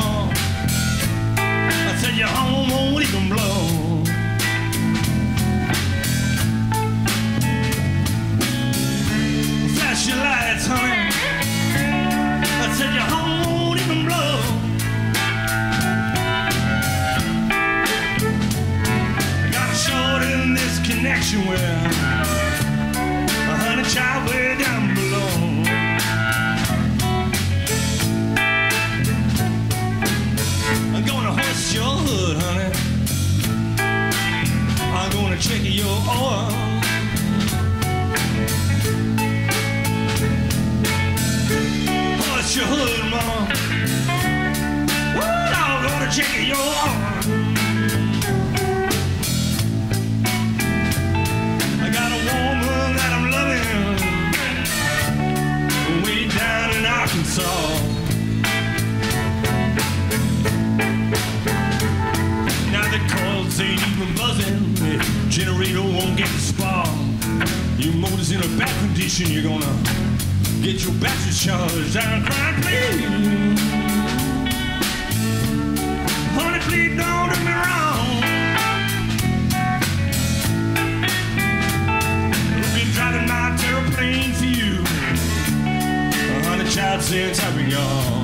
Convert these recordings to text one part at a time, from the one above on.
I said your home won't even blow. Flash your lights, honey. I said your home won't even blow. Got short in this connection where. I'm gonna check your oil. Hoist your hood, mama. The generator won't get the spark. Your motor's in a bad condition, you're gonna get your battery charged. I'm crying, please. Honey, please don't do me wrong. I've been driving my airplane for you. Hundred child since I've been gone.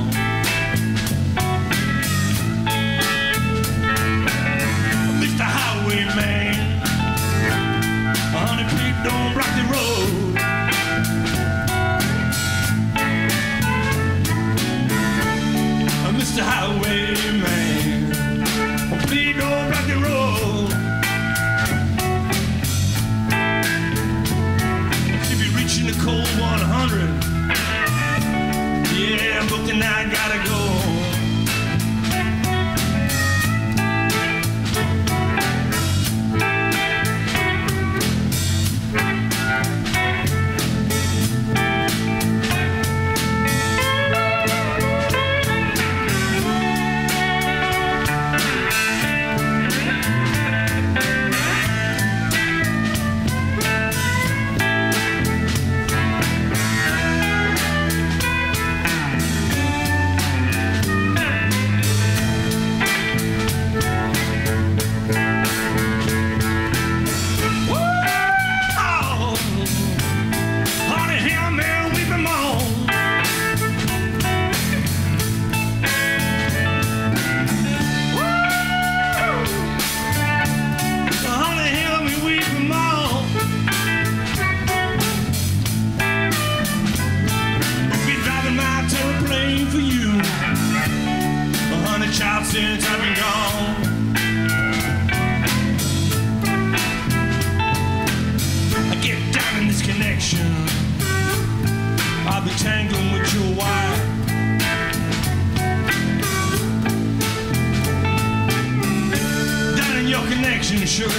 And I gotta go. Since I've been gone. I get down in this connection. I'll be tangling with your wife. Down in your connection, sugar.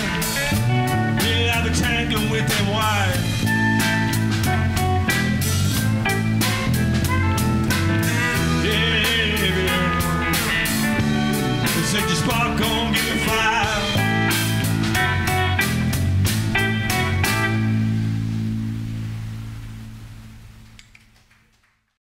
Yeah, I'll be tangling with that wife.